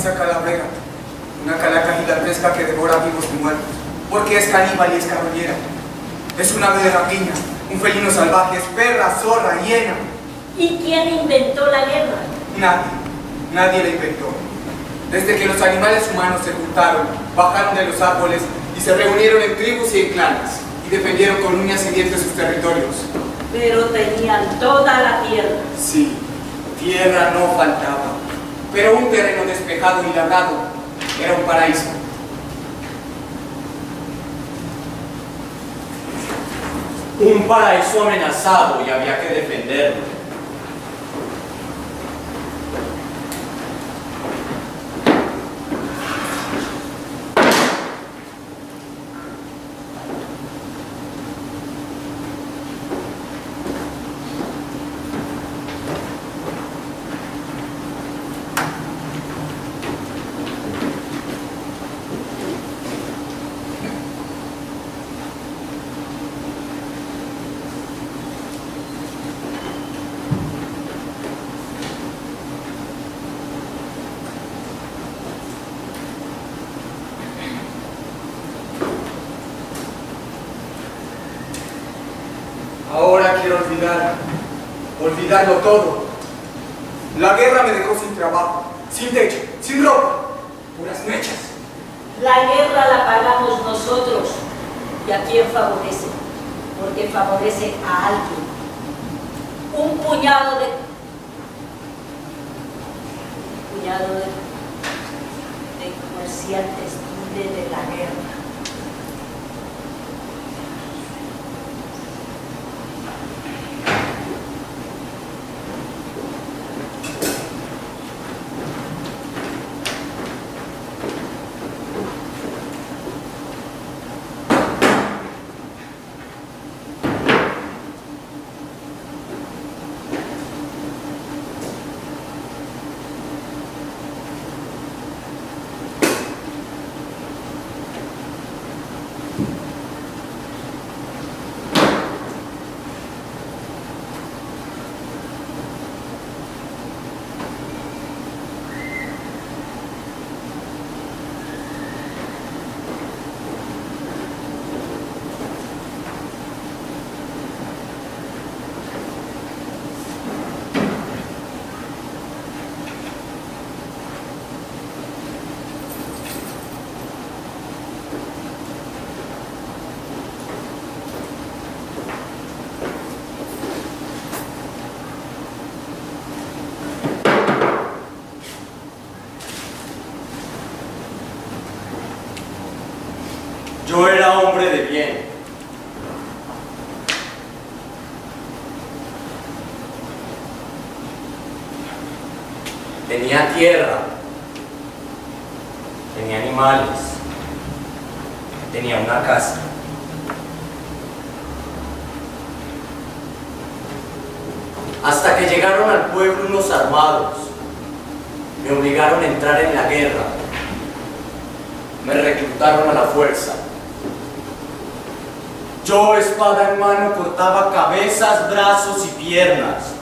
Una inmensa calavera, una calaca gigantesca que devora vivos y muertos, porque es caníbal y es caballera. Es un ave de rapiña, un felino salvaje, es perra, zorra, hiena. ¿Y quién inventó la guerra? Nadie, nadie la inventó. Desde que los animales humanos se juntaron, bajaron de los árboles y se reunieron en tribus y en clanes, y defendieron con uñas y dientes sus territorios. Pero tenían toda la tierra. Sí, tierra no faltaba, pero un terreno despejado y labrado era un paraíso. Un paraíso amenazado y había que defenderlo. Olvidar, olvidarlo todo. La guerra me dejó sin trabajo, sin techo, sin ropa, puras mechas. La guerra la pagamos nosotros. ¿Y a quién favorece? Porque favorece a alguien. Un puñado de... Un puñado de, de comerciantes vive de la guerra. Yo era hombre de bien. Tenía Tenía animales. Tenía una casa. Hasta que llegaron al pueblo unos armados. Me obligaron a entrar en la guerra. Me reclutaron a la fuerza. Yo, espada en mano, cortaba cabezas, brazos y piernas,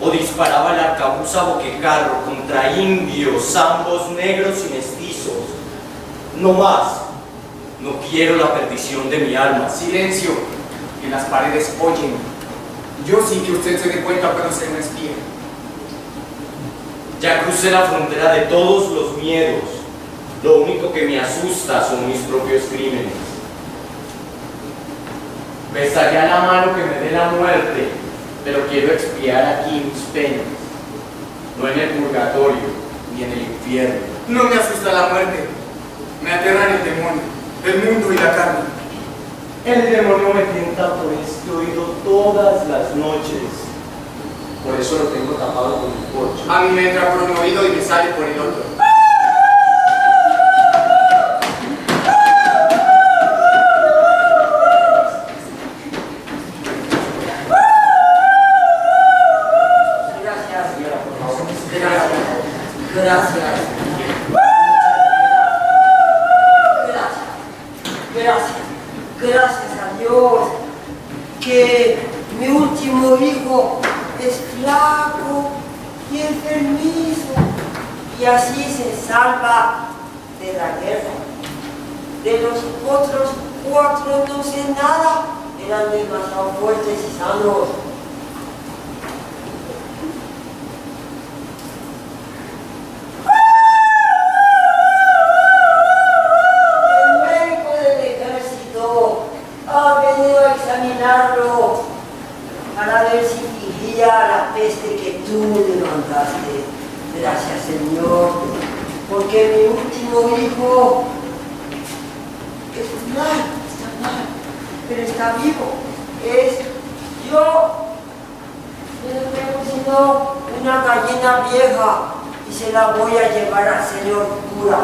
o disparaba el arcabuz a boquecarro contra indios, ambos negros y mestizos. No más, no quiero la perdición de mi alma. Silencio, que las paredes oyen. Yo sí que usted se dé cuenta cuando se me espía. Ya crucé la frontera de todos los miedos. Lo único que me asusta son mis propios crímenes. Besaría la mano que me dé la muerte, pero quiero expiar aquí mis penas, no en el purgatorio ni en el infierno. No me asusta la muerte, me aterran el demonio, el mundo y la carne. El demonio me tienta por este oído todas las noches. Por eso lo tengo tapado con un corcho. A mí me entra por un oído y me sale por el otro. Gracias, señora, por favor. Gracias. Gracias. Gracias. Gracias. Gracias a Dios que mi último hijo es flaco, y enfermizo. Y así se salva de la guerra. De los otros cuatro no sé nada, eran demasiado fuertes y sanos. El médico del ejército ha venido a examinarlo para ver si fingía la peste que tú le mandaste. Gracias, Señor, porque mi último hijo es mal, está mal, pero está vivo. Es yo. Yo no tengo sino una gallina vieja y se la voy a llevar al señor cura.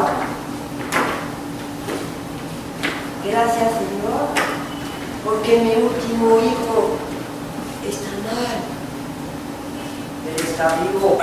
Gracias, Señor, porque mi último hijo está mal, pero está vivo.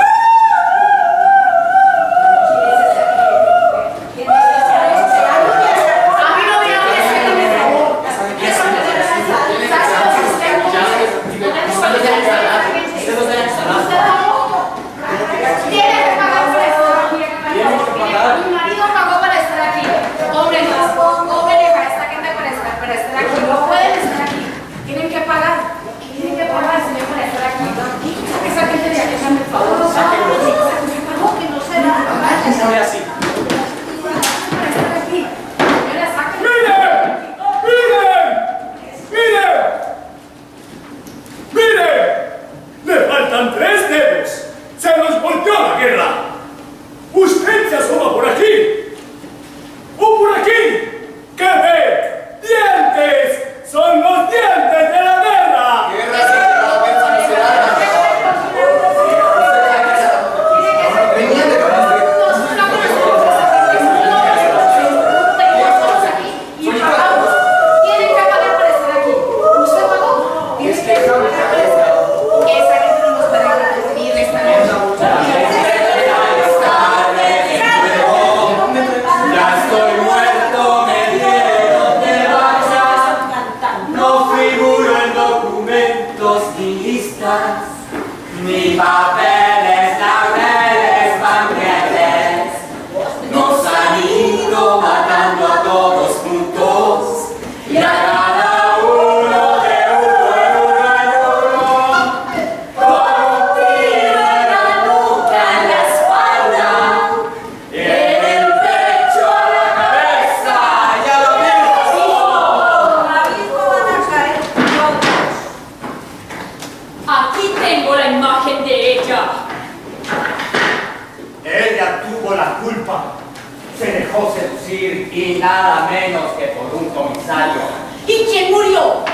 Se dejó seducir y nada menos que por un comisario. ¿Y quién murió?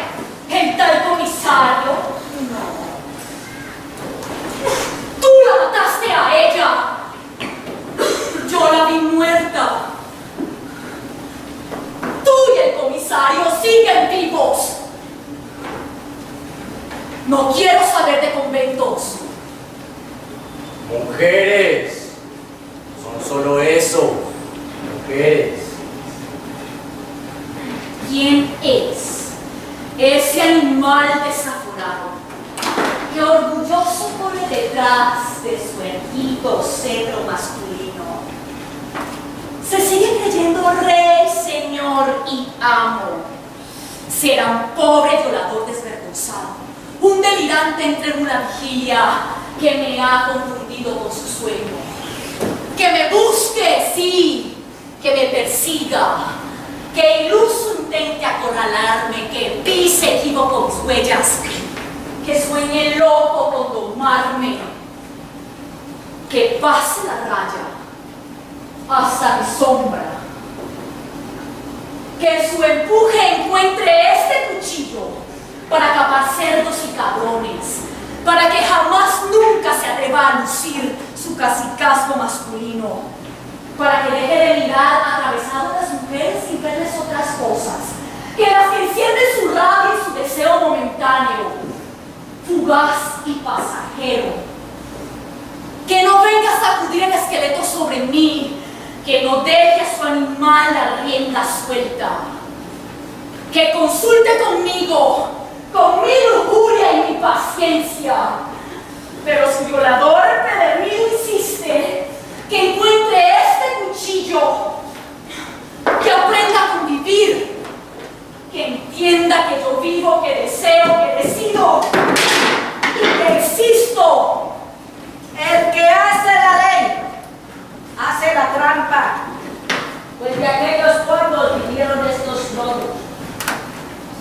¿El tal comisario? ¡Tú la mataste a ella! Yo la vi muerta. Tú y el comisario siguen vivos. No quiero saber de conventos. Mujeres. Son solo eso. Mujeres. ¿Quién es ese animal desaforado que orgulloso corre detrás de su erguido cetro masculino? Se sigue creyendo rey, señor y amo. Será un pobre violador desvergonzado, un delirante entre una vigilia que me ha confundido con su sueño. Que me busque, sí, que me persiga, que iluso intente acorralarme, que pise equivo con mis huellas, que sueñe loco con domarme, que pase la raya hasta mi sombra, que su empuje encuentre este cuchillo para capar cerdos y cabrones, para que jamás nunca se atreva a lucir su cacicazgo masculino, para que deje de mirar atravesado a las mujeres sin verles otras cosas, que las que encienden su rabia y su deseo momentáneo, fugaz y pasajero, que no venga a sacudir el esqueleto sobre mí, que no deje a su animal la rienda suelta, que consulte conmigo, con mi lujuria y mi paciencia, pero su violador empedernido digo, que encuentre este cuchillo, que aprenda a convivir, que entienda que yo vivo, que deseo, que decido y que existo. El que hace la ley, hace la trampa. Pues de aquellos pueblos vinieron estos lobos.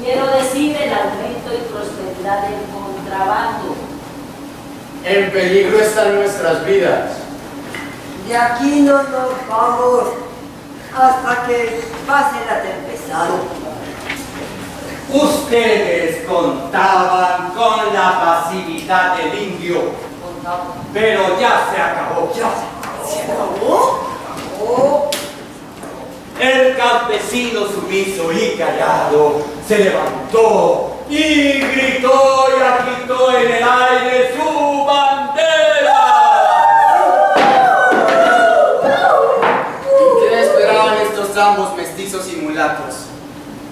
Quiero decir el aumento y prosperidad del contrabando. En peligro están nuestras vidas. De aquí no nos vamos hasta que pase la tempestad. Ustedes contaban con la pasividad del indio, pero ya se acabó. ¿Ya se acabó? Oh, El campesino sumiso y callado se levantó y gritó y agitó en el aire su ambos mestizos y mulatos?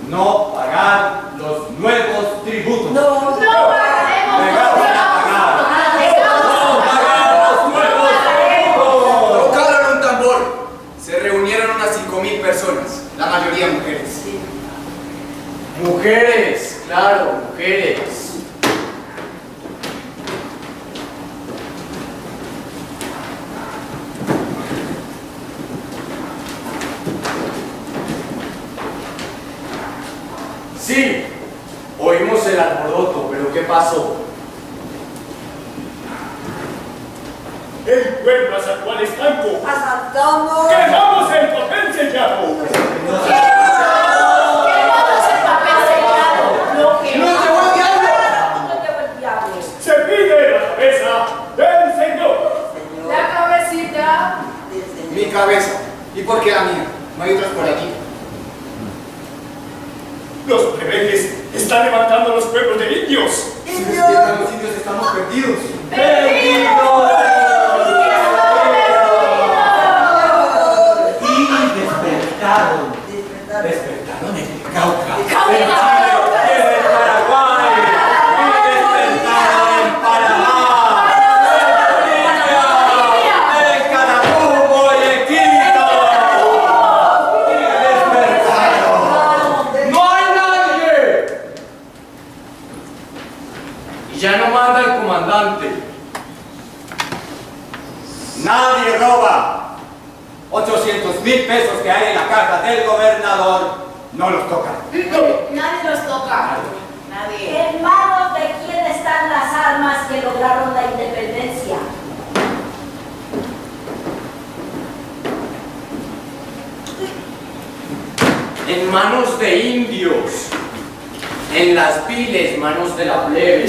No pagar los nuevos tributos. no, No pagaremos, no Negaron a pagar. No pagar los nuevos tributos. Tocaron un tambor. Se reunieron unas 5.000 personas, la mayoría mujeres. Mujeres, claro, mujeres. Sí, oímos el alboroto, pero ¿qué pasó? El pueblo asaltó al estanco. asaltamos. Queremos el papel sellado. Lo que ¡Nos llevó el diablo! No llevo el diablo. Se pide la cabeza del señor. La cabecita. Mi cabeza. ¿Y por qué la mía? No hay otras por aquí. Los rebeldes están levantando a los pueblos de indios. Si despiertan los indios estamos perdidos. ¡Perdidos! Y despertaron. Despertar. Despertaron en el Cauca, en Cauca. Chile, en el Paraguay, y despertaron en Panamá, en Bolivia, en Catatumbo y en Quito. Y despertaron. ¡No hay nadie! Y ya no manda el comandante. Nadie roba. 800 mil pesos que hay en la caja del gobernador no los toca. Nadie nos toca. Nadie. ¿En manos de quién están las armas que lograron la independencia? En manos de indios. En las viles manos de la plebe.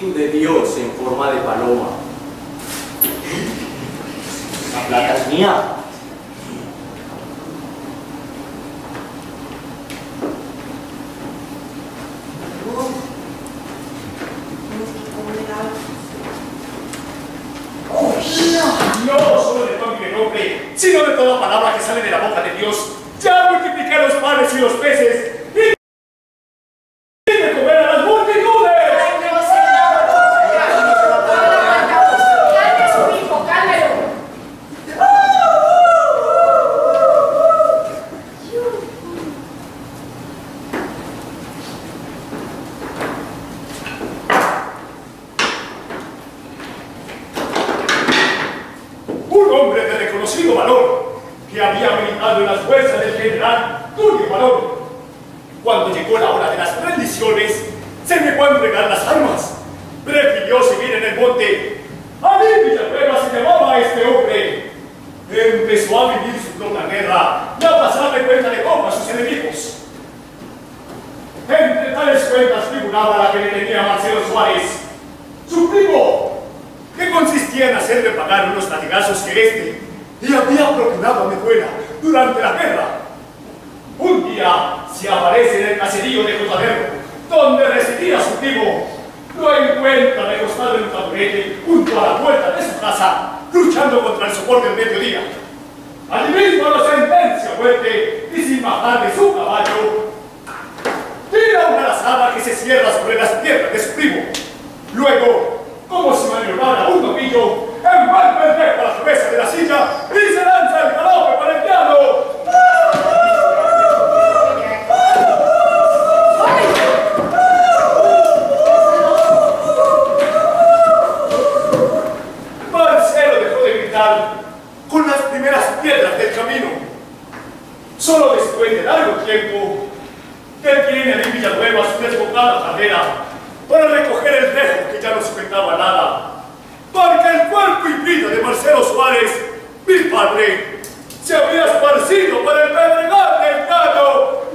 De Dios en forma de paloma. La plata es mía. ¡Oh, no solo de tu que nombre, sino de toda palabra que sale de la boca de Dios. para recoger el dejo que ya no sujetaba nada. Porque el cuerpo y vida de Marcelo Suárez, mi padre, se había esparcido por el pedregal del gato.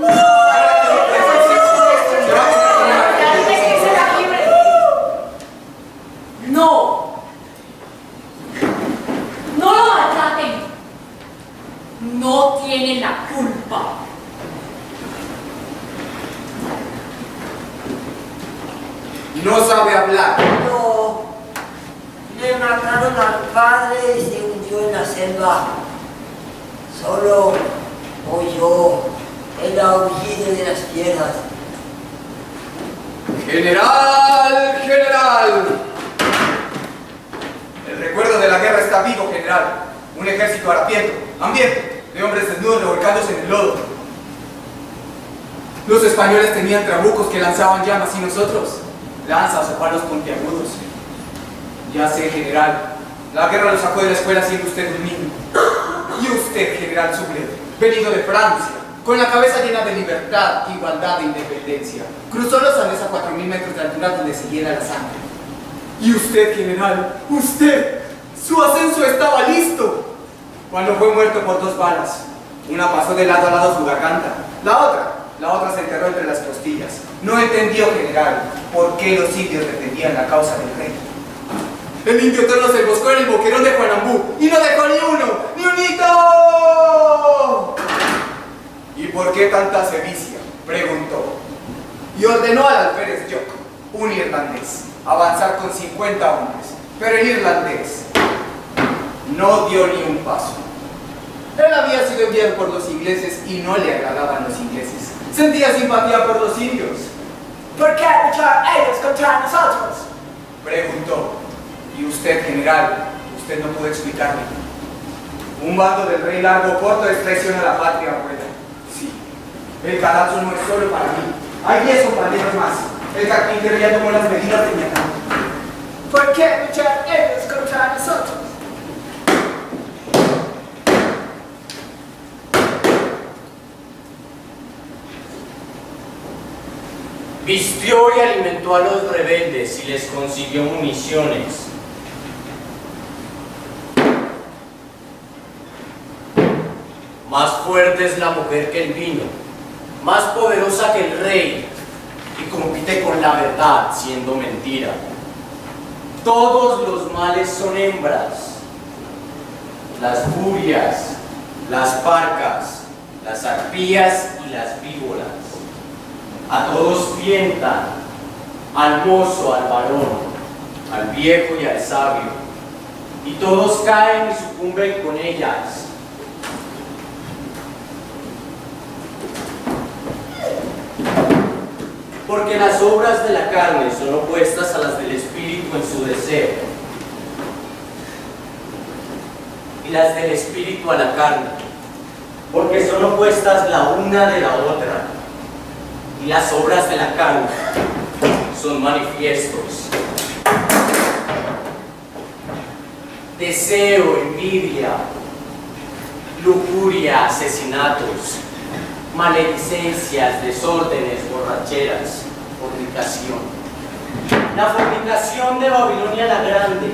No. No lo maten. No tienen la culpa. No sabe hablar. No. Le mataron al padre y se hundió en la selva. Solo oyó el aullido de las piedras. General, general. El recuerdo de la guerra está vivo, general. Un ejército harapiento, hambriento, de hombres desnudos revolcándose en el lodo. Los españoles tenían trabucos que lanzaban llamas y nosotros lanzas o palos puntiagudos, ya sé general, la guerra lo sacó de la escuela siendo usted un niño, y usted general Suble, venido de Francia, con la cabeza llena de libertad, igualdad e independencia, cruzó los Andes a 4.000 metros de altura donde se la sangre. Y usted, general, usted, su ascenso estaba listo, cuando fue muerto por dos balas. Una pasó de lado a lado su garganta, la otra la otra se enterró entre las costillas. No entendió, general, por qué los indios defendían la causa del rey. El indio toro se buscó en el boquerón de Juanambú y no dejó ni uno, ni un hito. ¿Y por qué tanta sevicia? Preguntó. Y ordenó al alférez Jock, un irlandés, avanzar con 50 hombres. Pero el irlandés no dio ni un paso. Él había sido enviado por los ingleses y no le agradaban los ingleses. Sentía simpatía por los indios. ¿Por qué luchar ellos contra nosotros? Preguntó. Y usted, general, usted no pudo explicarme. Un bando del rey largo corto es traición a la patria abuela. Sí, el calazo no es solo para mí. Hay 10 compañeros más. El carpintero ya tomó las medidas de mi ataque. ¿Por qué luchar ellos contra nosotros? Vistió y alimentó a los rebeldes y les consiguió municiones. Más fuerte es la mujer que el vino, más poderosa que el rey, y compite con la verdad siendo mentira. Todos los males son hembras, las furias, las parcas, las arpías y las víboras. A todos tientan, al mozo, al varón, al viejo y al sabio, y todos caen y sucumben con ellas. Porque las obras de la carne son opuestas a las del Espíritu en su deseo, y las del Espíritu a la carne, porque son opuestas la una de la otra, y las obras de la carne son manifiestos. Deseo, envidia, lujuria, asesinatos, maledicencias, desórdenes, borracheras, fornicación. La fornicación de Babilonia la Grande,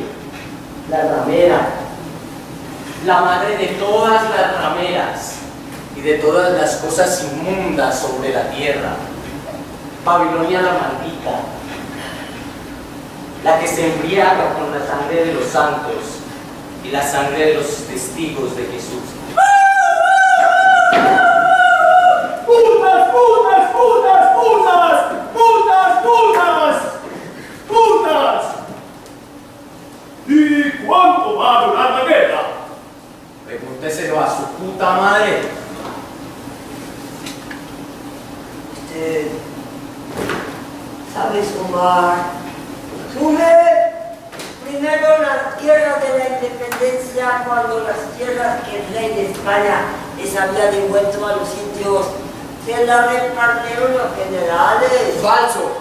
la ramera, la madre de todas las rameras y de todas las cosas inmundas sobre la tierra. Babilonia la maldita, la que se embriaga con la sangre de los santos y la sangre de los testigos de Jesús. ¡Putas, putas, putas, putas! ¡Putas, putas! ¡Putas! ¿Y cuánto va a durar la guerra? Pregúnteselo a su puta madre. Usted sabe sumar. Sume primero las tierras de la independencia cuando las tierras que el rey de España les había devuelto a los indios se las repartieron los generales. ¡Falso!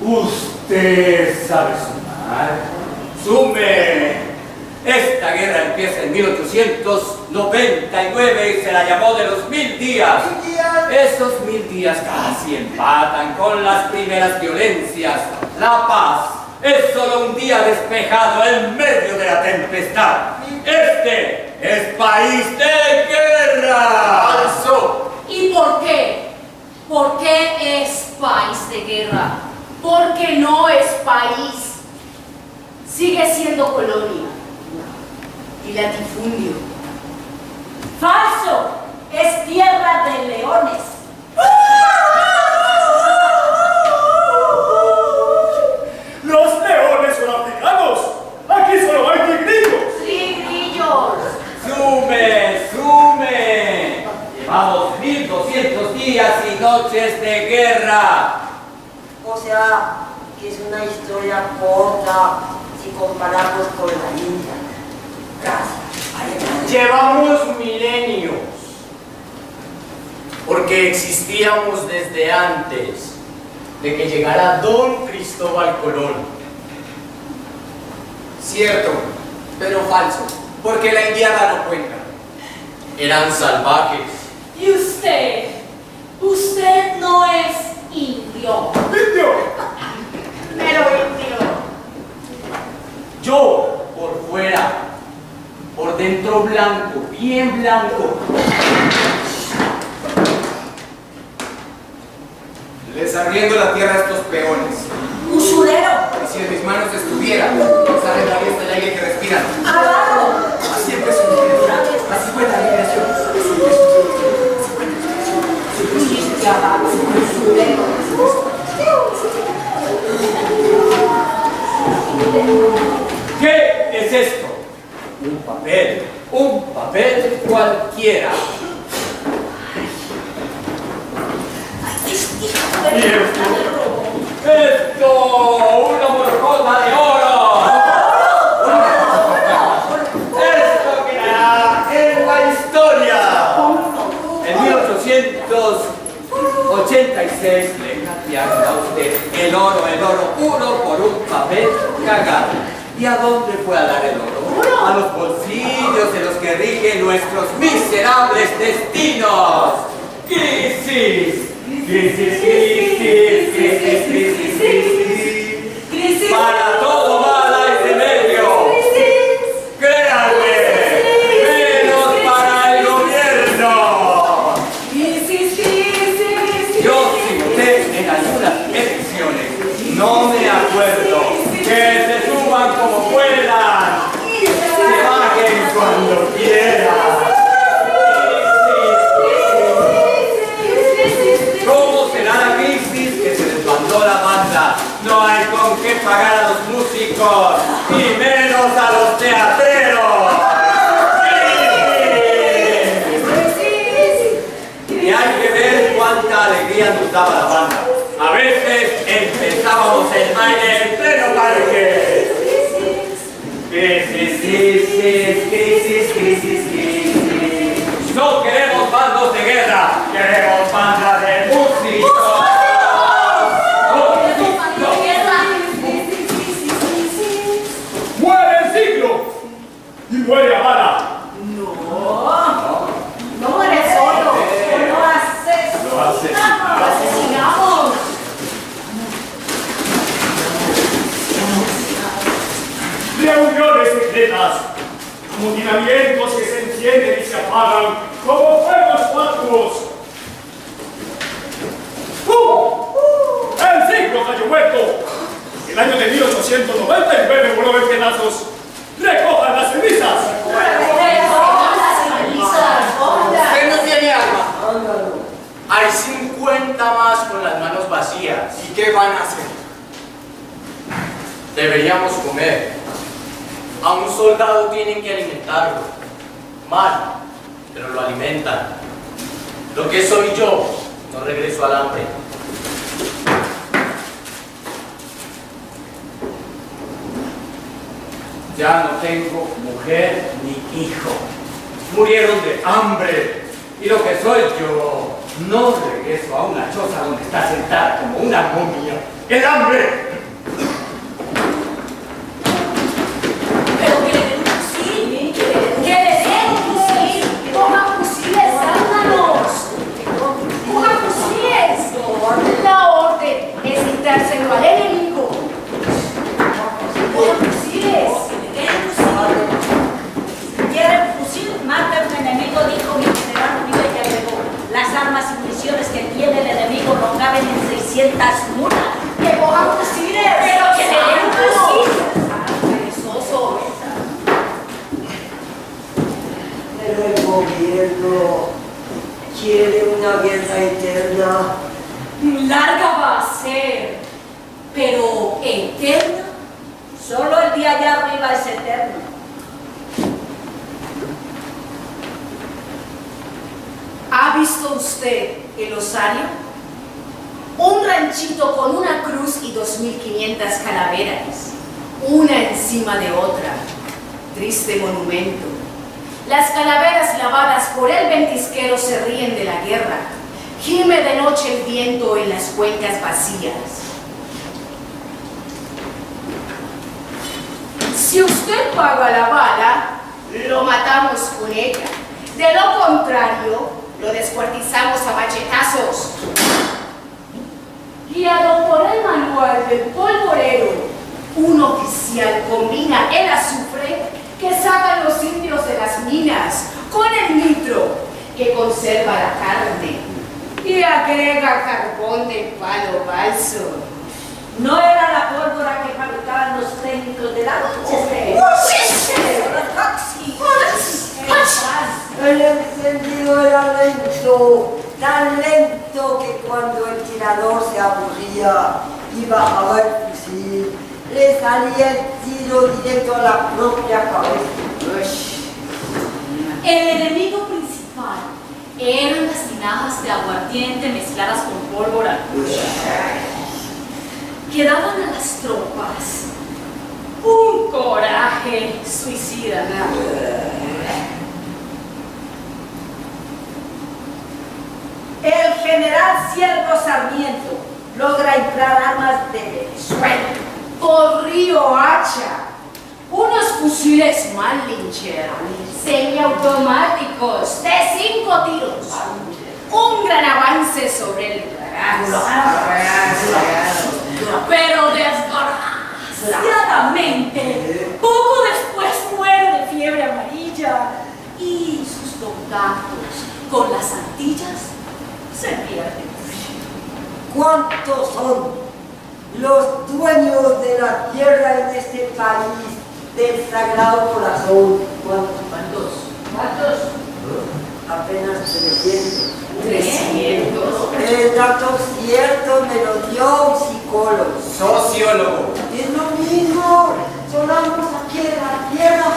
Usted sabe sumar. Sume. Esta guerra empieza en 1899 y se la llamó de los mil días. Esos mil días casi empatan con las primeras violencias. La paz es solo un día despejado en medio de la tempestad. Este es país de guerra. ¡Falso! ¿Y por qué? ¿Por qué es país de guerra? Porque no es país. Sigue siendo colonia y latifundio. Falso, es tierra de leones. ¡Los leones son africanos! ¡Aquí solo hay tigrillos! Sí, grillos. Sume, sume. Llevamos 1200 días y noches de guerra. O sea, que es una historia corta si comparamos con la India. Gracias. Llevamos milenios, porque existíamos desde antes de que llegara Don Cristóbal Colón. Cierto, pero falso, porque la indiada no cuenta. eran salvajes. Y usted, usted no es indio. ¡Indio! Pero indio. Yo, por fuera, por dentro blanco, bien blanco. Les arriendo la tierra a estos peones. Usurero, Y si en mis manos estuviera, sale la fiesta el aire que respiran. avaro, Así empezó Reuniones secretas, amotinamientos que se encienden y se apagan como fuegos fatuos. ¡Uh! ¡El siglo cayó muerto! El año de 1899 voló en pedazos. ¡Recojan las cenizas! Usted no tiene alma. Hay 50 más con las manos vacías. ¿Y qué van a hacer? Deberíamos comer. A un soldado tienen que alimentarlo. Mal, pero lo alimentan. Lo que soy yo, no regreso al hambre. Ya no tengo mujer ni hijo. Murieron de hambre. Y lo que soy yo, no regreso a una choza donde está sentada como una momia. ¡El hambre! Pero que le den un fusil, que le den un fusil, cojan fusiles, sálvanos, cojan fusiles. La orden es quitárselo al enemigo. Cojan fusiles, que le den un fusil. Quieren fusil, mata a un enemigo, dijo mi general Uribe y agregó. Las armas y municiones que tiene el enemigo no caben en 600 mulas. Que cojan fusiles, pero que le den un fusil. Perezoso. Pero el gobierno quiere una guerra eterna. Larga va a ser, pero eterna. Solo el día allá arriba es eterno. ¿Ha visto usted el osario? Un ranchito con una cruz y 2.500 calaveras, una encima de otra. Triste monumento. Las calaveras lavadas por el ventisquero se ríen de la guerra. Gime de noche el viento en las cuencas vacías. Si usted paga la bala, lo matamos con ella. De lo contrario, lo descuartizamos a machetazos. Guiado por el manual del polvorero, un oficial combina el azufre que sacan los indios de las minas con el nitro que conserva la carne y agrega carbón de palo balso. No era la pólvora que fabricaban los técnicos del auto. El encendido era lento, tan lento que cuando el tirador se aburría y bajaba el fusil, le salía el tiro directo a la propia cabeza. El enemigo principal eran las tinajas de aguardiente mezcladas con pólvora. Quedaban a las tropas un coraje suicida. El general Siervo Sarmiento logra entrar armas de Venezuela. Por Río Hacha, unos fusiles Mannlicher semiautomáticos de cinco tiros. Un gran avance sobre el Pero desgraciadamente, poco después muere de fiebre amarilla y sus contactos con las Antillas se pierden. ¿Cuántos son los dueños de la tierra en este país del Sagrado Corazón? ¿Cuántos? ¿Cuántos? ¿Cuántos? Apenas 300. 300. El dato cierto me lo dio un psicólogo. Sociólogo. Es lo mismo, sonamos aquí en la tierra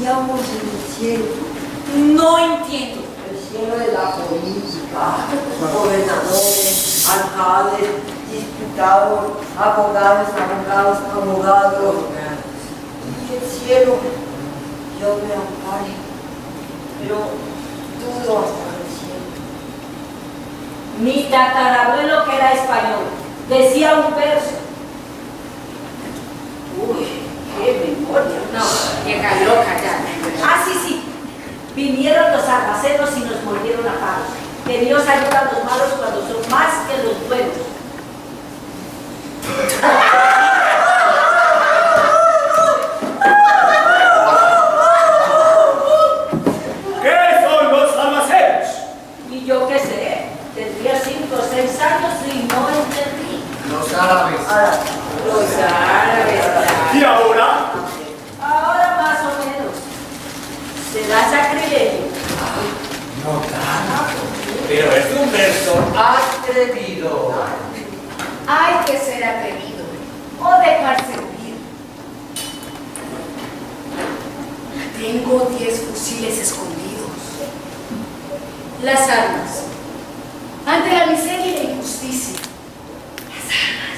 y vamos en el cielo. No entiendo. El cielo de la política, gobernadores, alcaldes, diputados, abogados, abogados, abogados. Y el cielo, Dios me ampare, pero Mi tatarabuelo, que era español, decía un verso. Uy, qué memoria. No, llega loca ya. Ah, sí, sí. Vinieron los arraceros y nos mordieron a palos. Que Dios ayuda a los malos cuando son más que los buenos. ¿Qué son los almacenes? Y yo qué sé, tendría cinco o seis años y no entendí. Los árabes. Los árabes. ¿Y ahora? Ahora más o menos. Será sacrilegio. No tanto. Pero es un verso atrevido. Hay que ser atrevido o dejarse huir. Tengo 10 fusiles escondidos. Las armas. Ante la miseria y la injusticia. Las armas.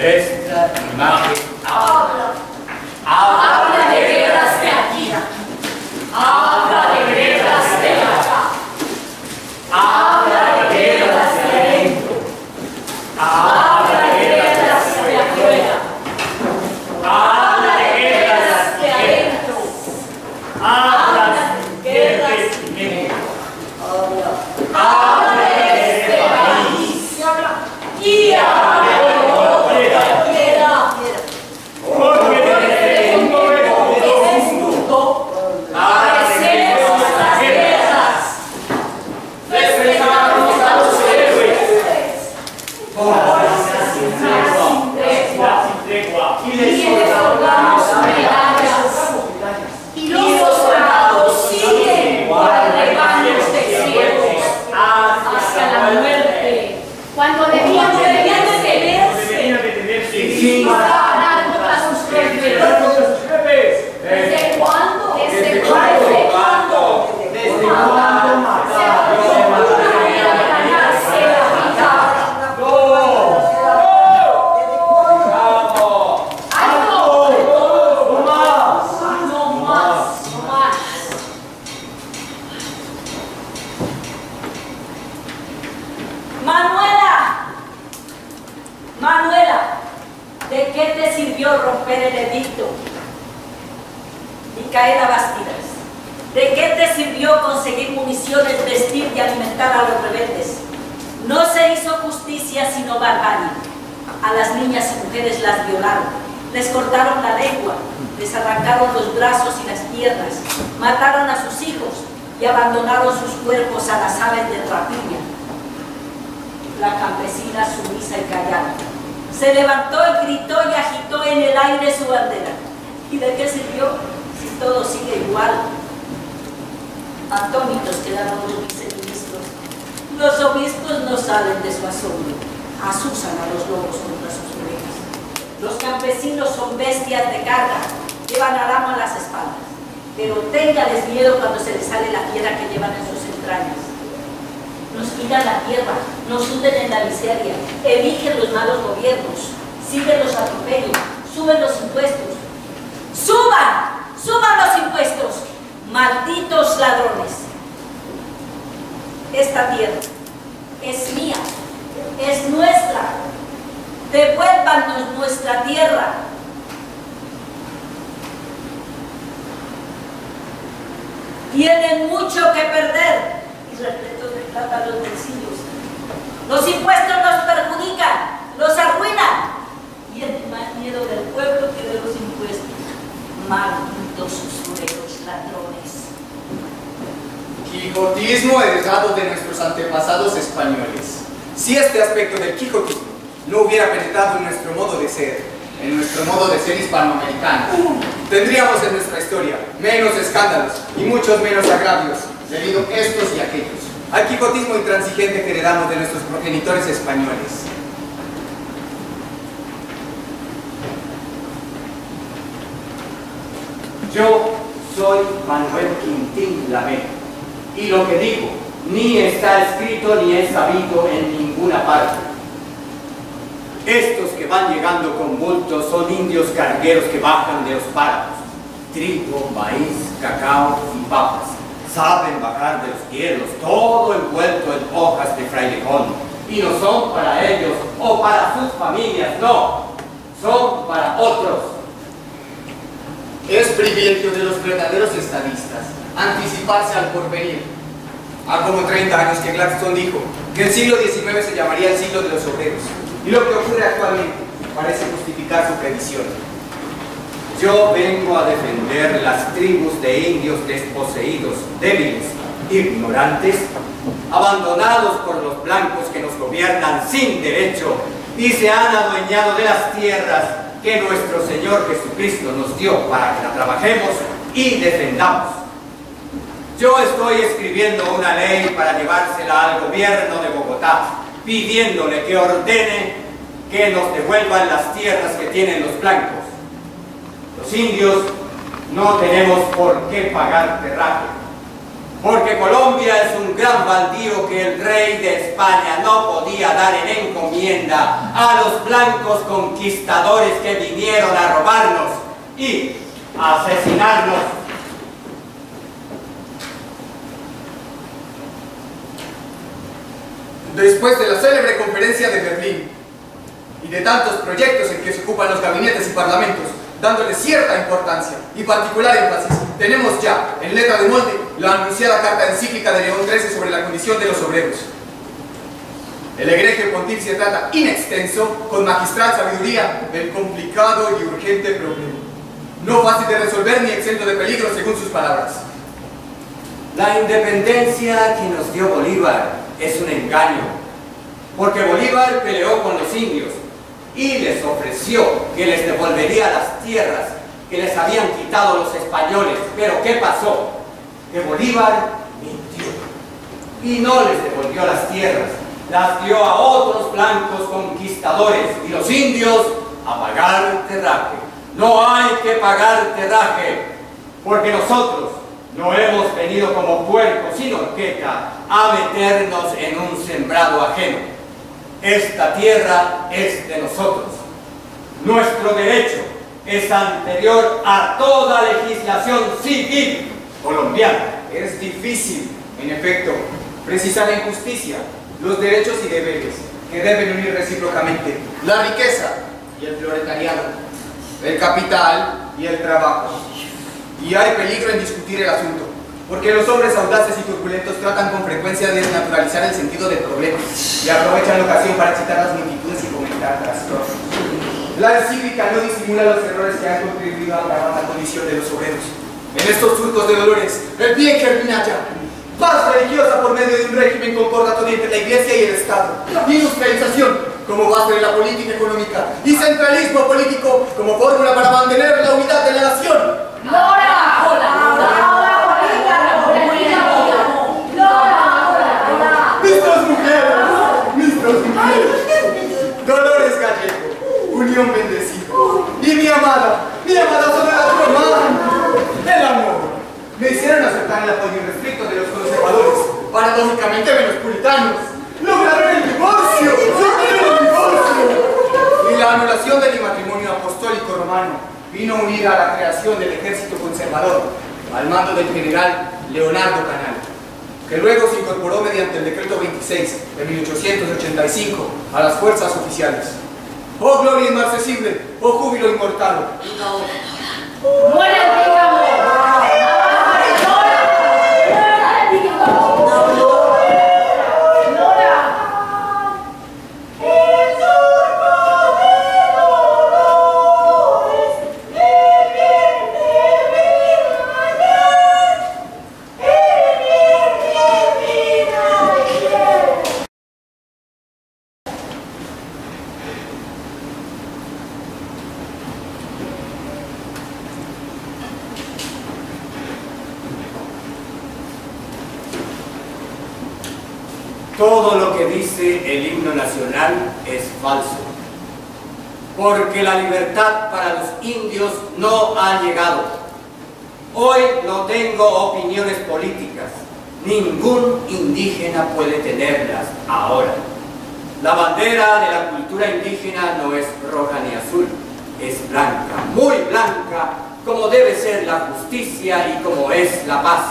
This is más. Habla. Quijotismo heredado de nuestros antepasados españoles. Si este aspecto del quijotismo no hubiera penetrado en nuestro modo de ser, en nuestro modo de ser hispanoamericano, tendríamos en nuestra historia menos escándalos y muchos menos agravios debido a estos y aquellos, al quijotismo intransigente que heredamos de nuestros progenitores españoles. Yo soy Manuel Quintín Lamé, y lo que digo ni está escrito ni es sabido en ninguna parte. Estos que van llegando con bultos son indios cargueros que bajan de los páramos. Trigo, maíz, cacao y papas. Saben bajar de los hierros, todo envuelto en hojas de frailejón. Y no son para ellos o para sus familias, no. Son para otros. Es privilegio de los verdaderos estadistas anticiparse al porvenir. Há como 30 años que Gladstone dijo que el siglo XIX se llamaría el siglo de los obreros. Y lo que ocurre actualmente parece justificar su previsión. Yo vengo a defender las tribus de indios desposeídos, débiles, ignorantes, abandonados por los blancos que nos gobiernan sin derecho y se han adueñado de las tierras que nuestro Señor Jesucristo nos dio para que la trabajemos y defendamos. Yo estoy escribiendo una ley para llevársela al gobierno de Bogotá, pidiéndole que ordene que nos devuelvan las tierras que tienen los blancos. Los indios no tenemos por qué pagar terraje, porque Colombia es un gran baldío que el rey de España no podía dar en encomienda a los blancos conquistadores que vinieron a robarnos y a asesinarnos. Después de la célebre conferencia de Berlín y de tantos proyectos en que se ocupan los gabinetes y parlamentos, dándole cierta importancia y particular énfasis, tenemos ya, en letra de molde, la anunciada carta encíclica de León XIII sobre la condición de los obreros. El egregio pontificio trata in extenso, con magistral sabiduría, del complicado y urgente problema. No fácil de resolver ni exento de peligro según sus palabras. La independencia que nos dio Bolívar es un engaño, porque Bolívar peleó con los indios y les ofreció que les devolvería las tierras que les habían quitado los españoles. Pero ¿qué pasó? Que Bolívar mintió y no les devolvió las tierras, las dio a otros blancos conquistadores y los indios a pagar terraje. No hay que pagar terraje, porque nosotros no hemos venido como puercos sin horqueta a meternos en un sembrado ajeno. Esta tierra es de nosotros. Nuestro derecho es anterior a toda legislación civil colombiana. Es difícil, en efecto, precisar en justicia los derechos y deberes que deben unir recíprocamente la riqueza y el proletariado. el capital y el trabajo. Y hay peligro en discutir el asunto, porque los hombres audaces y turbulentos tratan con frecuencia de desnaturalizar el sentido del problema y aprovechan la ocasión para excitar las multitudes y fomentar trastornos. La cívica no disimula los errores que han contribuido a agravar la condición de los obreros. En estos surcos de dolores, el bien germina ya. Paz religiosa por medio de un régimen concordatorio entre la Iglesia y el Estado. Industrialización como base de la política económica. Y centralismo político como fórmula para mantener la unidad de la nación. ¡Lora! ¡Nuestras mujeres! ¡Nuestras mujeres! Dolores Gallego, unión bendecida. Y mi amada, mi amada romana. El amor. Me hicieron aceptar el apoyo irrestricto de los conservadores, paradójicamente menos puritanos. ¡Lograron el divorcio! ¡Lograron el divorcio! Y anulación del matrimonio apostólico romano vino unida a la creación del ejército conservador, al mando del general Leonardo Canal que luego se incorporó mediante el decreto 26 de 1885 a las fuerzas oficiales. ¡Oh gloria inmarcesible! ¡Oh júbilo inmortal! ¡Muere el pícaro! Todo lo que dice el himno nacional es falso. Porque la libertad para los indios no ha llegado. Hoy no tengo opiniones políticas. Ningún indígena puede tenerlas ahora. La bandera de la cultura indígena no es roja ni azul, es blanca, muy blanca, como debe ser la justicia y como es la paz.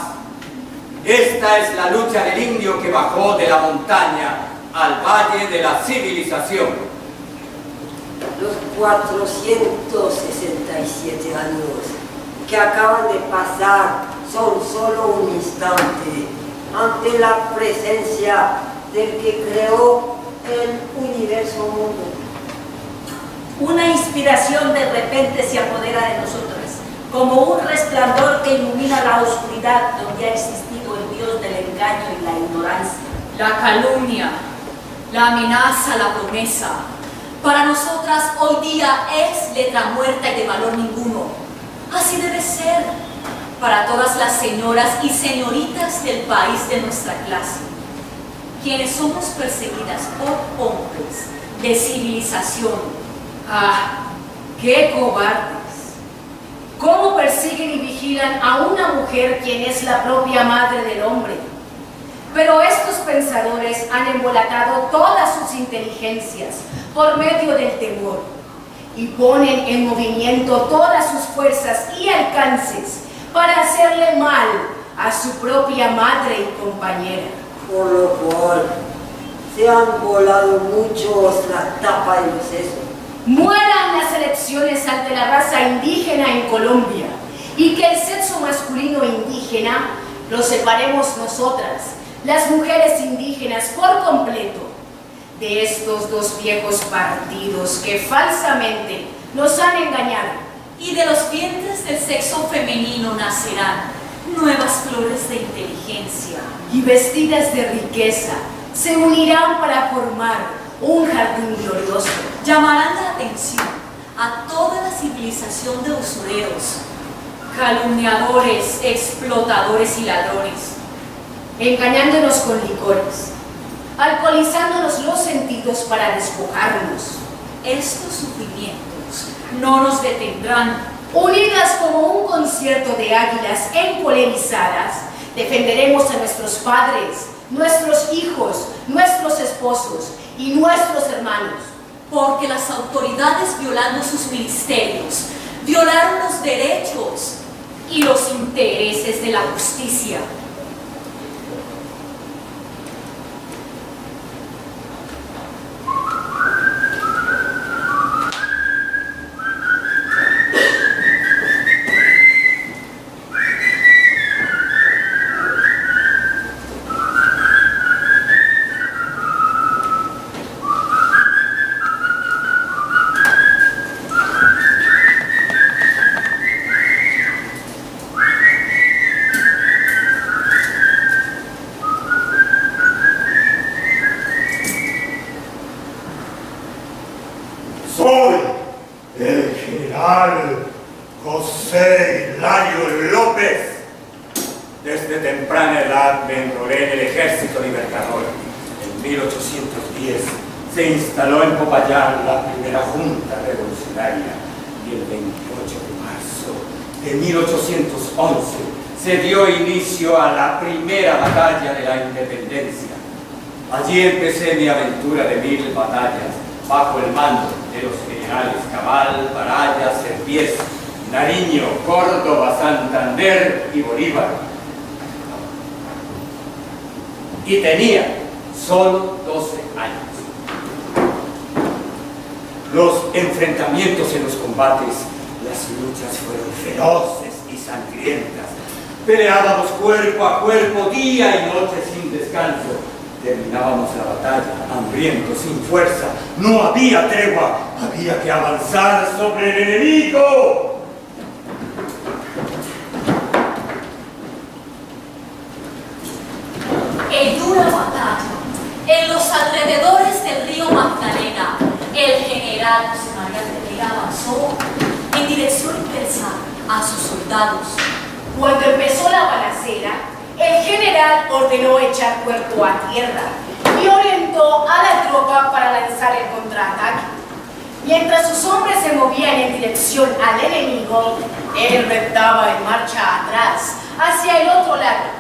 Esta es la lucha del indio que bajó de la montaña al valle de la civilización. Los 467 años que acaban de pasar son solo un instante ante la presencia del que creó el universo mundo. Una inspiración de repente se apodera de nosotras, como un resplandor que ilumina la oscuridad donde ha existido el Dios del engaño y la ignorancia. La calumnia, la amenaza, la promesa, para nosotras hoy día es letra muerta y de valor ninguno. Así debe ser para todas las señoras y señoritas del país de nuestra clase, quienes somos perseguidas por hombres de civilización. ¡Ah! ¡Qué cobardes! ¿Cómo persiguen y vigilan a una mujer quien es la propia madre del hombre? Pero estos pensadores han embolatado todas sus inteligencias por medio del temor y ponen en movimiento todas sus fuerzas y alcances para hacerle mal a su propia madre y compañera. Por lo cual se han volado muchos la tapa de los sesos. Mueran las elecciones ante la raza indígena en Colombia y que el sexo masculino indígena lo separemos nosotras, las mujeres indígenas por completo, de estos dos viejos partidos que falsamente nos han engañado. Y de los vientres del sexo femenino nacerán nuevas flores de inteligencia. y vestidas de riqueza se unirán para formar un jardín glorioso. Llamarán la atención a toda la civilización de usureros, calumniadores, explotadores y ladrones. Engañándonos con licores, alcoholizándonos los sentidos para despojarnos, Estos sufrimientos no nos detendrán unidas como un concierto de águilas encolerizadas, defenderemos a nuestros padres, nuestros hijos, nuestros esposos y nuestros hermanos. porque las autoridades violando sus ministerios violaron los derechos y los intereses de la justicia. en el ejército libertador. En 1810 se instaló en Popayán la primera junta revolucionaria y el 28 de marzo de 1811 se dio inicio a la primera batalla de la independencia. Allí empecé mi aventura de mil batallas bajo el mando de los generales Cabal, Baraya, Serpiés, Nariño, Córdoba, Santander y Bolívar. Y tenía solo 12 años. Los enfrentamientos en los combates, las luchas fueron feroces y sangrientas. Peleábamos cuerpo a cuerpo, día y noche sin descanso. Terminábamos la batalla, hambrientos, sin fuerza. No había tregua, había que avanzar sobre el enemigo. En dura batalla, en los alrededores del río Magdalena, el general José María Pereira avanzó en dirección inversa a sus soldados. Cuando empezó la balacera, el general ordenó echar cuerpo a tierra y orientó a la tropa para lanzar el contraataque. Mientras sus hombres se movían en dirección al enemigo, él retaba en marcha atrás, hacia el otro lado.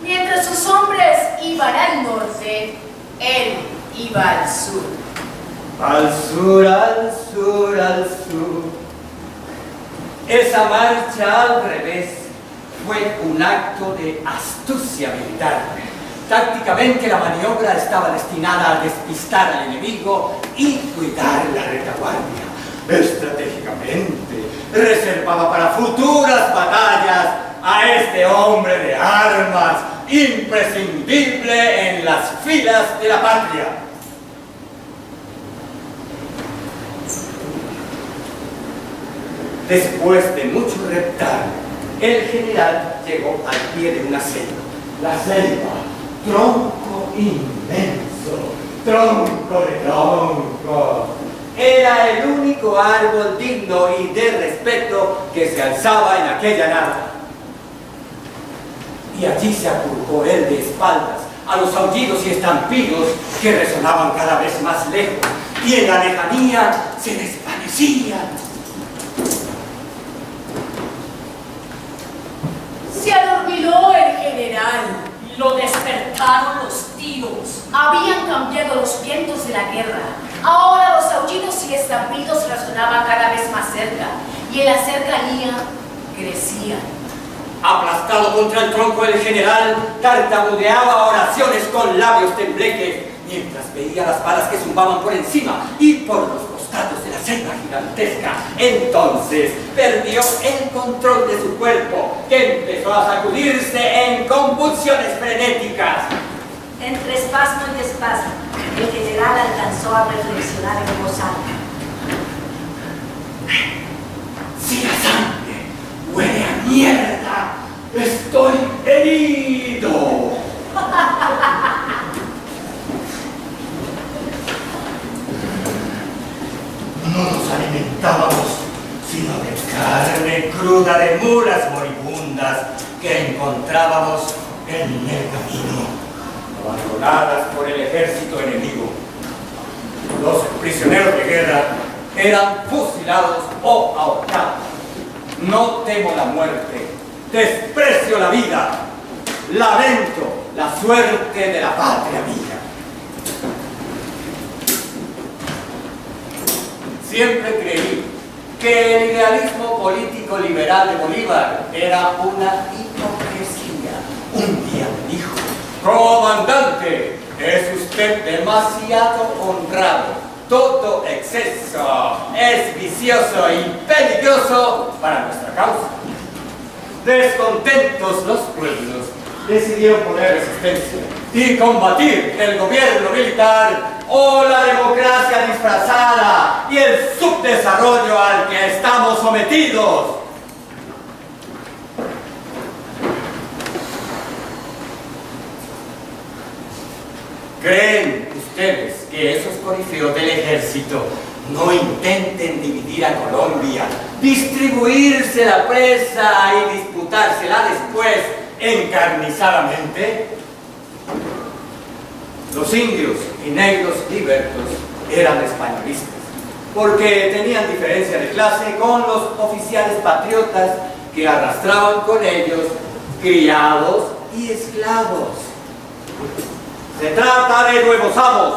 Mientras sus hombres iban al norte, él iba al sur. Al sur, al sur, al sur. Esa marcha al revés fue un acto de astucia militar. Tácticamente la maniobra estaba destinada a despistar al enemigo y cuidar la retaguardia. Estratégicamente reservaba para futuras batallas a este hombre de armas imprescindible en las filas de la patria. Después de mucho reptar, el general llegó al pie de una selva. La selva, tronco inmenso, tronco de tronco. Era el único árbol digno y de respeto que se alzaba en aquella nada. Y allí se acurcó él de espaldas a los aullidos y estampidos que resonaban cada vez más lejos y en la lejanía se desvanecían. Se adormiló el general. Lo despertaron los tiros. Habían cambiado los vientos de la guerra. Ahora los aullidos y estampidos resonaban cada vez más cerca y en la cercanía crecían. Aplastado contra el tronco del general, tartamudeaba oraciones con labios tembleques, mientras veía las balas que zumbaban por encima y por los costados de la selva gigantesca. Entonces perdió el control de su cuerpo, que empezó a sacudirse en convulsiones frenéticas. Entre espasmo y espasmo, el general alcanzó a reflexionar en voz alta. Si la sangre huele a mierda, estoy herido. No nos alimentábamos sino de carne cruda de mulas moribundas que encontrábamos en el camino, abandonadas por el ejército enemigo. Los prisioneros de guerra eran fusilados o ahorcados. No temo la muerte, desprecio la vida, lamento la suerte de la patria mía. Siempre creí que el idealismo político liberal de Bolívar era una hipocresía. Un día me dijo, comandante, es usted demasiado honrado. Todo exceso es vicioso y peligroso para nuestra causa. Descontentos los pueblos decidieron poner resistencia y combatir el gobierno militar o la democracia disfrazada y el subdesarrollo al que estamos sometidos. ¿Creen ustedes que esos corifeos del ejército no intenten dividir a Colombia, distribuirse la presa y disputársela después encarnizadamente? Indios y negros libertos eran españolistas, porque tenían diferencia de clase con los oficiales patriotas que arrastraban con ellos criados y esclavos. Se trata de nuevos amos,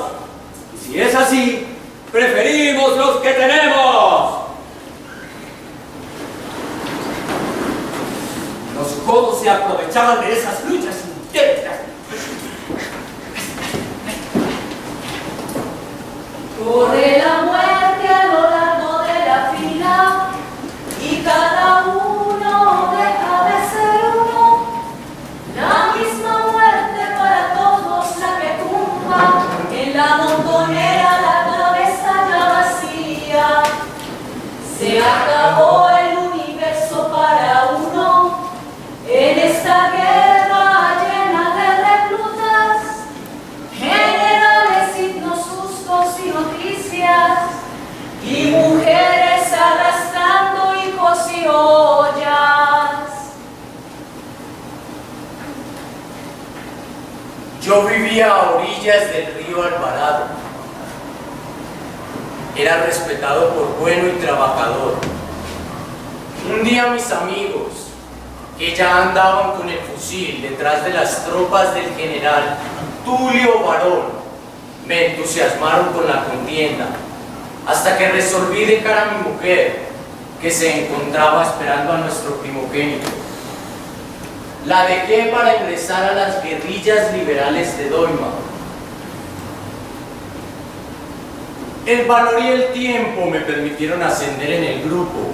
y si es así, preferimos los que tenemos. Los godos se aprovechaban de esas luchas internas. Corre la muerte a lo largo de la fila y cada uno deja de ser uno. La misma muerte para todos la que tumba en la montonera la cabeza ya vacía. Se acabó Yo vivía a orillas del río Alvarado. Era respetado por bueno y trabajador. Un día mis amigos, que ya andaban con el fusil detrás de las tropas del general Tulio Barón, me entusiasmaron con la contienda, hasta que resolví dejar a mi mujer, que se encontraba esperando a nuestro primogénito. La dejé para ingresar a las guerrillas liberales de Doima. El valor y el tiempo me permitieron ascender en el grupo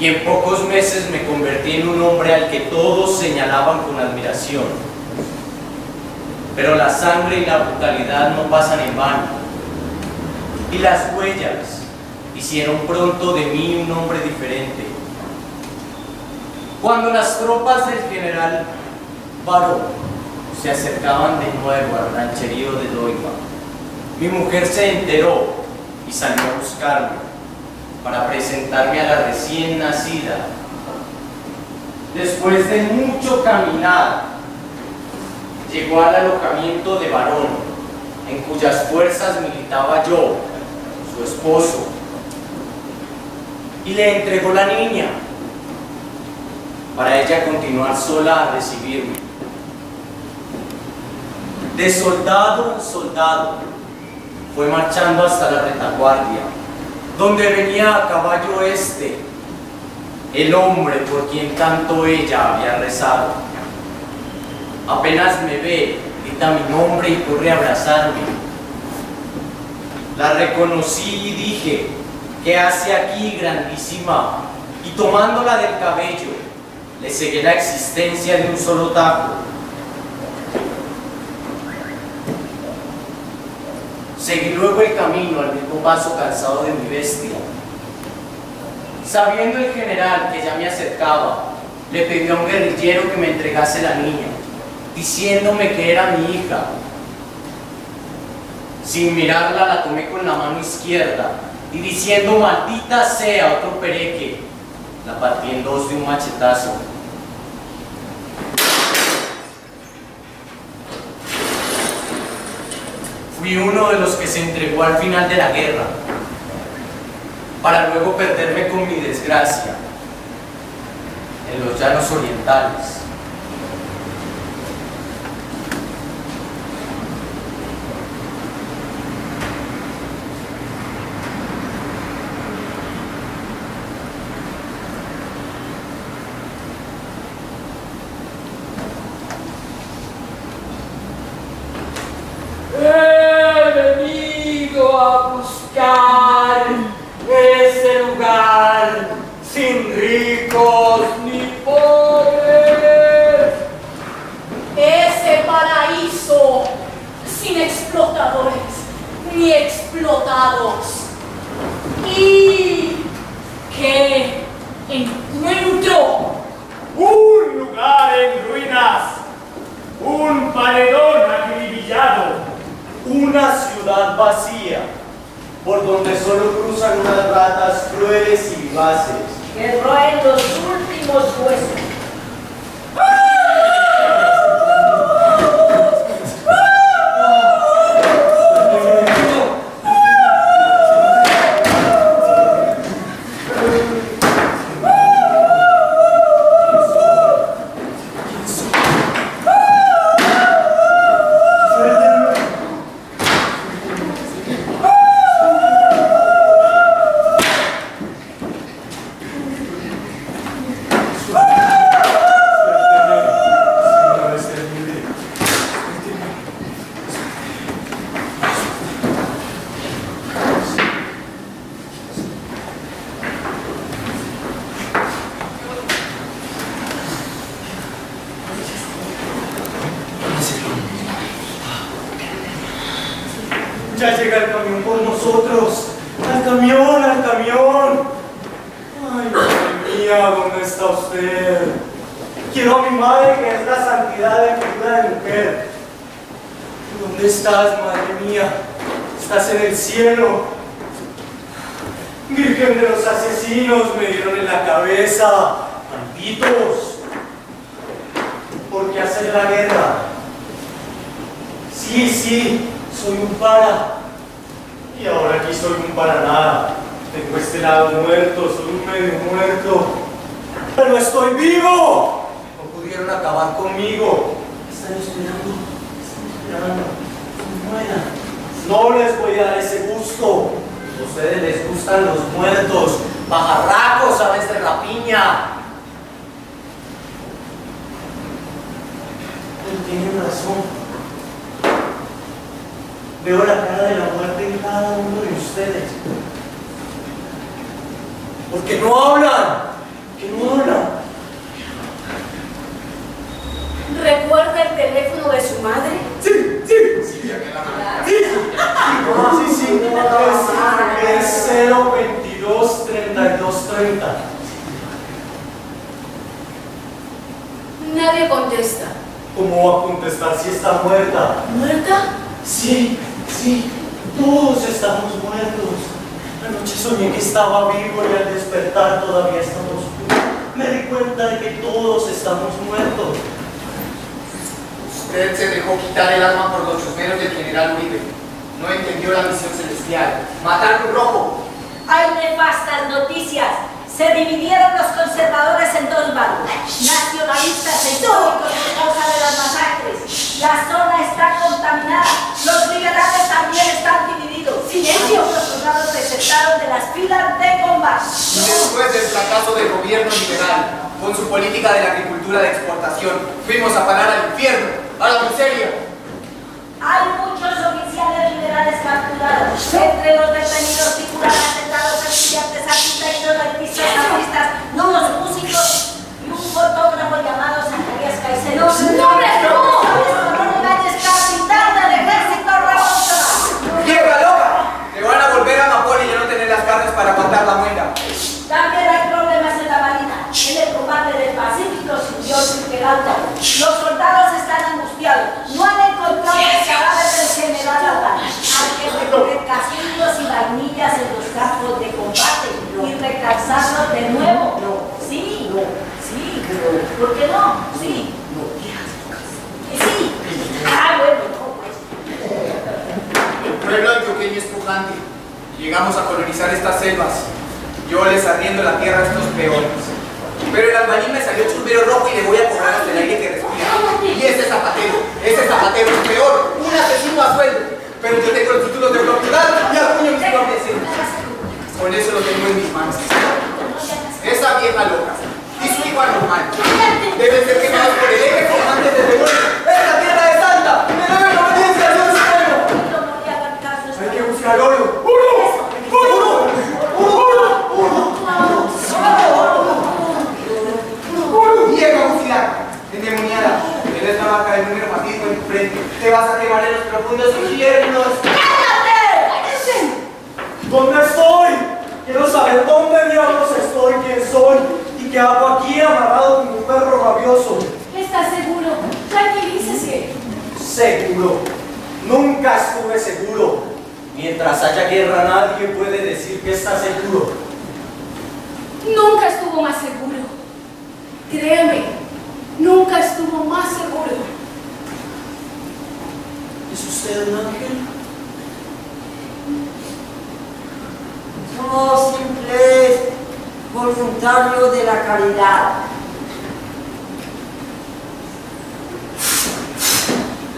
y en pocos meses me convertí en un hombre al que todos señalaban con admiración. Pero la sangre y la brutalidad no pasan en vano y las huellas hicieron pronto de mí un hombre diferente. Cuando las tropas del general Barón se acercaban de nuevo al rancherío de Doima, mi mujer se enteró y salió a buscarme para presentarme a la recién nacida. Después de mucho caminar, llegó al alojamiento de Barón, en cuyas fuerzas militaba yo, su esposo, y le entregó la niña para ella continuar sola a recibirme. De soldado en soldado, fue marchando hasta la retaguardia, donde venía a caballo este, el hombre por quien tanto ella había rezado. Apenas me ve, grita mi nombre y corre a abrazarme. La reconocí y dije, ¿qué hace aquí, grandísima? Y tomándola del cabello, le cegué la existencia de un solo taco. Seguí luego el camino al mismo paso cansado de mi bestia. Sabiendo el general que ya me acercaba, le pidió a un guerrillero que me entregase la niña, diciéndome que era mi hija. Sin mirarla la tomé con la mano izquierda y diciendo maldita sea otro pereque, la partí en dos de un machetazo. Fui uno de los que se entregó al final de la guerra, para luego perderme con mi desgracia en los llanos orientales. Ya llega el camión por nosotros. Al camión, al camión. Ay, madre mía, ¿dónde está usted? Quiero a mi madre que es la santidad de figura de mujer. ¿Dónde estás, madre mía? Estás en el cielo. Virgen de los asesinos, me dieron en la cabeza. Malditos. ¿Por qué hacer la guerra? Sí, sí, soy un para. Y ahora aquí soy un para nada. Tengo este lado muerto, soy un medio muerto. Pero estoy vivo. No pudieron acabar conmigo. Están esperando, están esperando. muera. No les voy a dar ese gusto. A ustedes les gustan los muertos, bajarracos, aves de rapiña. Pero tienen razón. Veo la cara de la muerte en cada uno de ustedes. Porque no hablan, que no hablan. ¿Recuerda el teléfono de su madre? Sí, sí, sí, sí, sí, sí, es, es 022 32 30. Nadie contesta. ¿Cómo va a contestar si está muerta? ¿Muerta? Sí, sí, todos estamos muertos. Anoche soñé que estaba vivo y al despertar todavía estamos vivos. Me di cuenta de que todos estamos muertos. Usted se dejó quitar el alma por los chusmeros del general Uribe. No entendió la misión celestial. Matar un rojo. Hay nefastas noticias. Se dividieron los conservadores en dos bandos, nacionalistas e históricos por causa de las masacres. La zona está contaminada. Los liberales también están divididos. ¡Silencio! Los soldados desertaron de las filas de combate. Después del fracaso del gobierno liberal, con su política de la agricultura de exportación, fuimos a parar al infierno, a la miseria.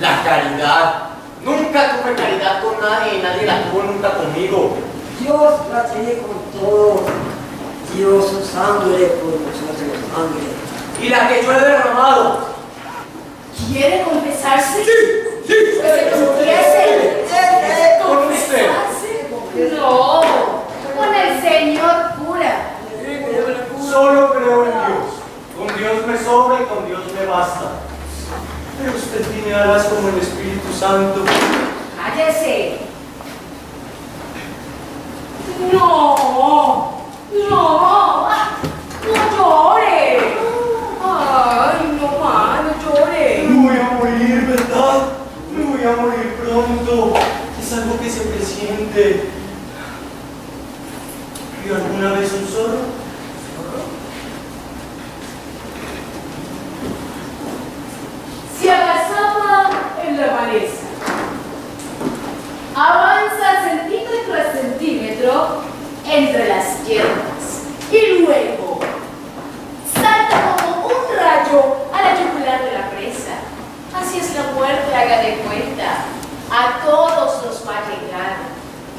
La caridad. Nunca tuve caridad con nadie y nadie la tuvo nunca conmigo. Dios la tiene con todos. Dio su sangre por nosotros, sangre. Y la que yo he derramado. ¿Quiere confesarse? Sí, sí. Pues que confiese. Con usted. ¿Confesarse? No, con el señor cura. Solo creo en Dios. Con Dios me sobra y con Dios me basta. Pero usted tiene alas como el Espíritu Santo. Cállese. No, no, no llore. Ay, no más, no llore. Me voy a morir, ¿verdad? Me voy a morir pronto. Es algo que se presiente. ¿Vio alguna vez un zorro? Se agazapa la maleza. Avanza centímetro a centímetro entre las hierbas. Y luego salta como un rayo a la yugular de la presa. Así es la muerte, haga de cuenta. A todos nos va a llegar.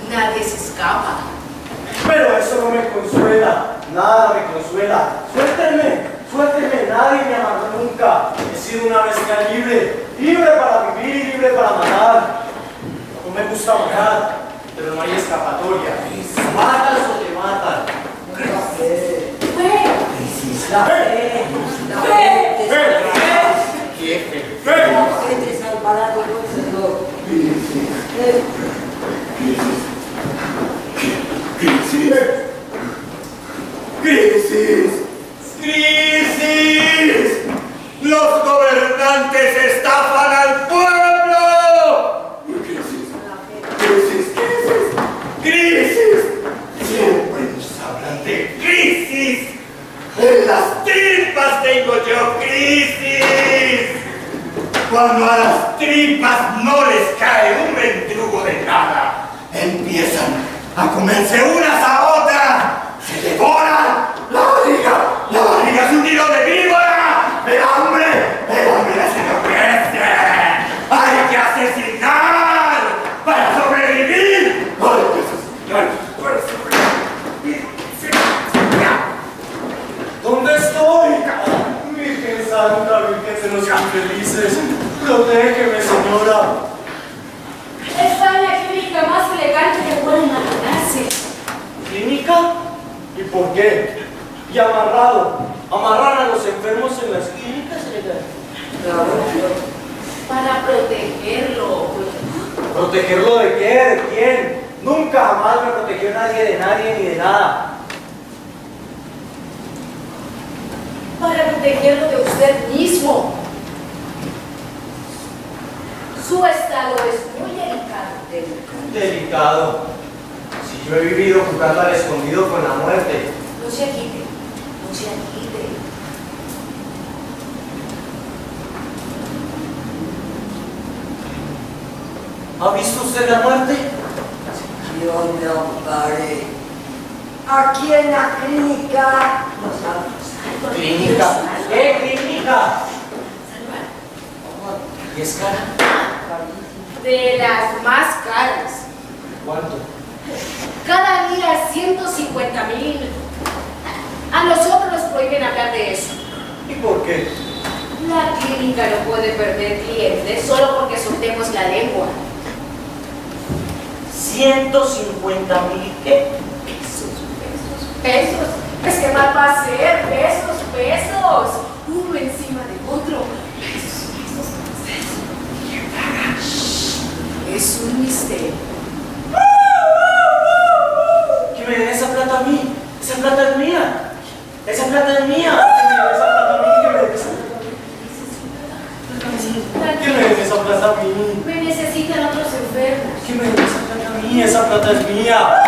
Nadie se escapa. Pero eso no me consuela, nada me consuela. Suéltenme, suéltenme, nadie me amarró nunca. He sido una bestia libre, libre para vivir y libre para matar. No me gusta matar, pero no hay escapatoria. Matas o te matan. Fe, fe, la fe, fe salvará de buen Señor. Eh, ¡Crisis! ¡Crisis! ¡Los gobernantes estafan al pueblo! ¡Crisis! ¡Crisis! ¡Crisis! ¡Crisis! Siempre nos hablan de crisis. En las tripas tengo yo crisis. Cuando a las tripas no les cae un mendrugo de nada, empiezan a comerse unas a otras. Se devoran la barriga. La barriga es un nido de víbora. El hambre, el hambre se enloquece. Hay que asesinar para sobrevivir. Hay que asesinar para sobrevivir. ¿Dónde estoy? Virgen Santa, Virgen de los infelices, protégeme, señora. Está en la clínica más elegante que pueden imaginarse. ¿Clínica? ¿Y por qué? Y amarrado. ¿Amarran a los enfermos en las clínicas? claro, Para protegerlo. ¿Protegerlo de qué? ¿De quién? Nunca jamás me protegió nadie de nadie ni de nada. Para protegerlo de usted mismo. Su estado es muy delicado. Delicado. Si yo he vivido jugando al escondido con la muerte. No se agite, no se agite. ¿Ha visto usted la muerte? Dios me ampare. Aquí en la clínica nos. ¿Clínica? ¿Qué clínica? ¿Y es cara? De las más caras. ¿Cuánto? Cada día 150 mil. A nosotros nos prohíben hablar de eso. ¿Y por qué? La clínica no puede perder clientes solo porque soltemos la lengua. 150 mil qué? Pesos, pesos, pesos. Es que mal va a ser. Pesos, pesos. Uno encima de otro. Pesos, pesos, pesos. ¿Quién paga? Shh. Es un misterio. Que me den esa plata a mí. Esa plata es mía. Esa plata es mía. Que me den esa plata a mí. Me den esa plata a mí. Que me den esa plata a mí. Me necesitan otros enfermos. Que me den esa plata a mí. Esa plata. Es mía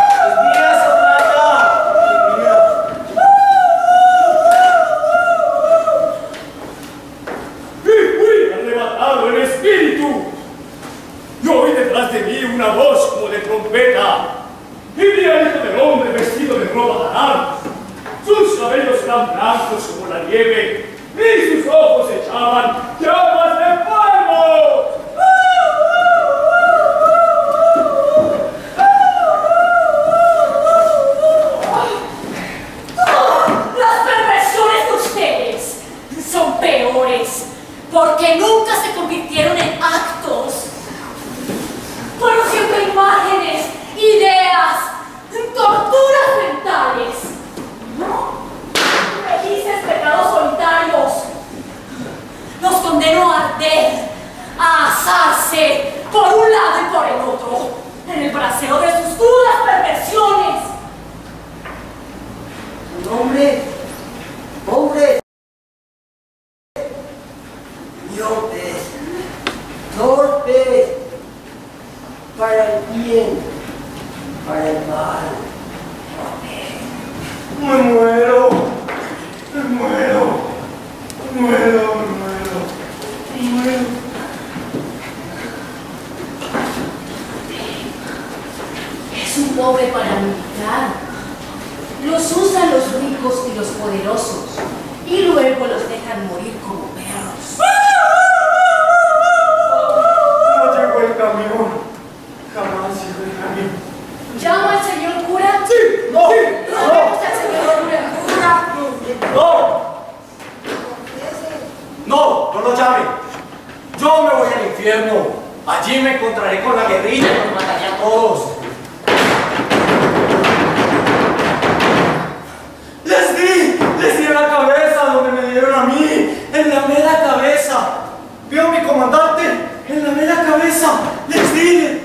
cabeza, les di.